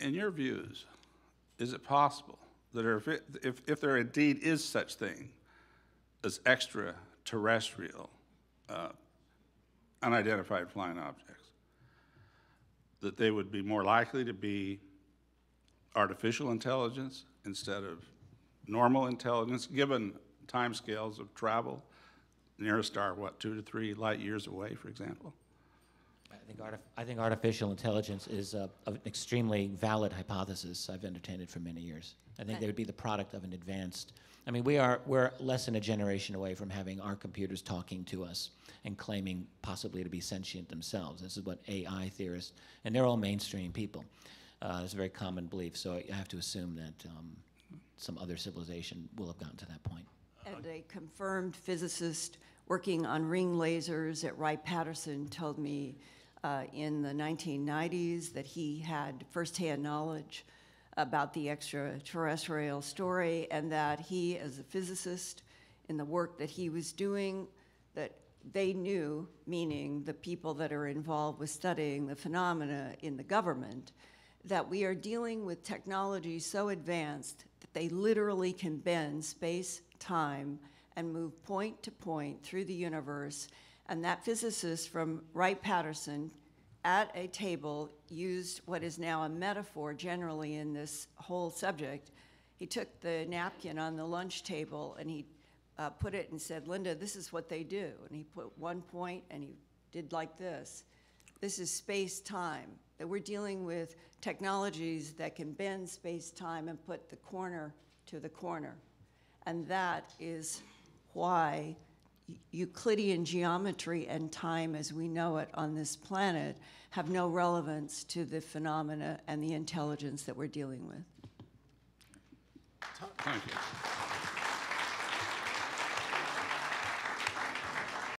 In your views, is it possible that if, it- if, if there indeed is such thing as extraterrestrial, uh, unidentified flying objects, that they would be more likely to be artificial intelligence instead of normal intelligence, given timescales of travel? near a star, what, two to three light years away, for example? I think, artif- I think artificial intelligence is a, an extremely valid hypothesis. I've entertained it for many years. I think they would be the product of an advanced. I mean, we are we're less than a generation away from having our computers talking to us and claiming possibly to be sentient themselves. This is what AI theorists, and they're all mainstream people. Uh, it's a very common belief. So I have to assume that um, some other civilization will have gotten to that point. And a confirmed physicist working on ring lasers at Wright-Patterson told me uh, in the 1990s that he had firsthand knowledge about the extraterrestrial story and that he, as a physicist, in the work that he was doing, that they knew, meaning the people that are involved with studying the phenomena in the government, that we are dealing with technology so advanced that they literally can bend space, time, and move point to point through the universe. And that physicist from Wright-Patterson at a table used what is now a metaphor generally in this whole subject. He took the napkin on the lunch table and he uh, put it and said, Linda, this is what they do. And he put one point and he did like this. This is space time, that we're dealing with technologies that can bend space time and put the corner to the corner. And that is why Euclidean geometry and time as we know it on this planet have no relevance to the phenomena and the intelligence that we're dealing with. Thank you.